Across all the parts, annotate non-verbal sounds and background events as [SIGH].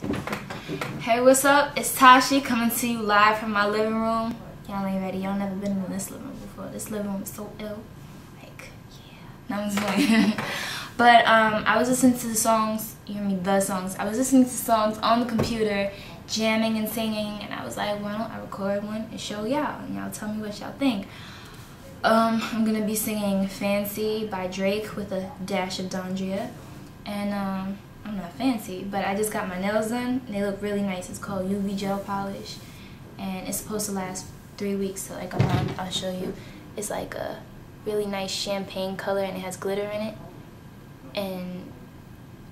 Hey, what's up? It's Tashi coming to you live from my living room. Y'all ain't ready. Y'all never been in this living room before. This living room is so ill. Like, yeah. No, I'm just [LAUGHS] but um, I was listening to the songs. You hear me? The songs. I was listening to songs on the computer, jamming and singing, and I was like, why don't I record one and show y'all, and y'all tell me what y'all think. Um, I'm gonna be singing "Fancy" by Drake with a dash of Dondria, and um. I'm not fancy, but I just got my nails done. They look really nice. It's called UV gel polish, and it's supposed to last three weeks to like a month. I'll show you. It's like a really nice champagne color, and it has glitter in it. And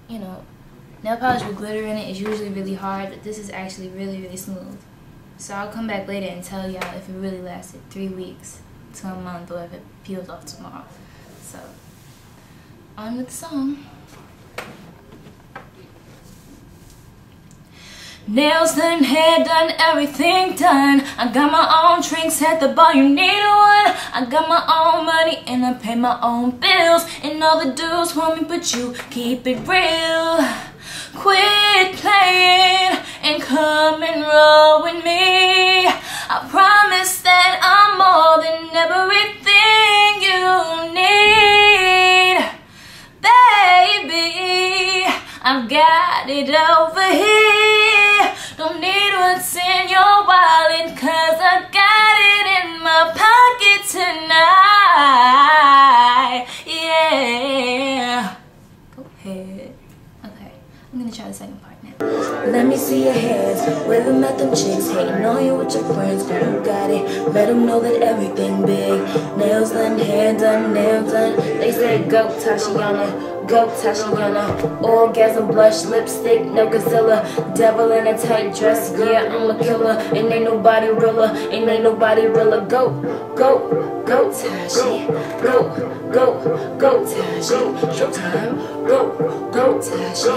you know, nail polish with glitter in it is usually really hard, but this is actually really, really smooth. So I'll come back later and tell y'all if it really lasted three weeks to a month or if it peels off tomorrow. So, on with the song. Nails done, hair done, everything done. I got my own drinks at the bar, you need one. I got my own money and I pay my own bills. And all the dudes want me, but you keep it real. Quit playing and come and roll with me. I promise that I'm more than everything you need. Baby, I've got it over here. Don't need what's in your wallet, cause I got it in my pocket tonight. Yeah. Go ahead. Okay, I'm gonna try the second part now. Let me see your hands, Where them at them chicks Hating on you with your friends, but you got it Let them know that everything big Nails done, hair done, nails done They say go Tashiana Go Tashiana, orgasm, blush, lipstick, no Godzilla. Devil in a tight dress, yeah, I'm a killer. And ain't nobody realer, and ain't nobody realer. Go, go, go Tashi Go, go, go Tashi Showtime, go, go Tashi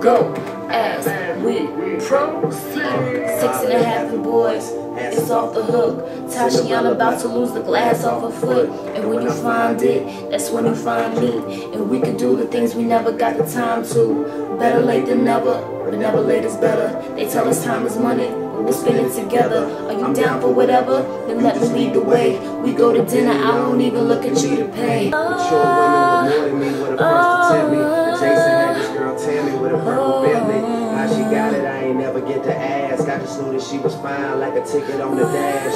Go, as we proceed Six and a half and boys it's off the hook. Tashiana about to lose the glass off her foot. And when you find it, that's when you find me. And we can do the things we never got the time to. Better late than never, but never late is better. They tell us time is money, but we'll spend it together. Are you down for whatever? Then let me lead the way. We go to dinner, I don't even look at you to pay. I ain't never get to ask. I just knew that she was fine like a ticket on the dash.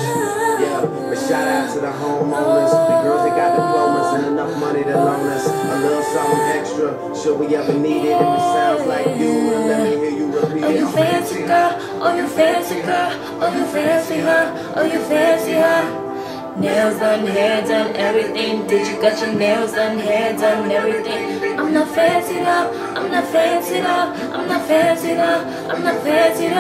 Yeah, but shout out to the homeowners, the girls that got diplomas and enough money to loan us a little something extra. Should we ever need it? If it sounds like you, let me hear you repeat it. Oh, you fancy girl, oh, you fancy girl, oh, you fancy her, oh, you fancy her. Nails done, hair done, everything. Did you got your nails done, hair done, everything? Not fancy enough, I'm not fancy enough, I'm not fancy enough, I'm not fancy enough.